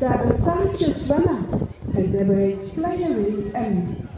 Sanchez Bana and a very plenary and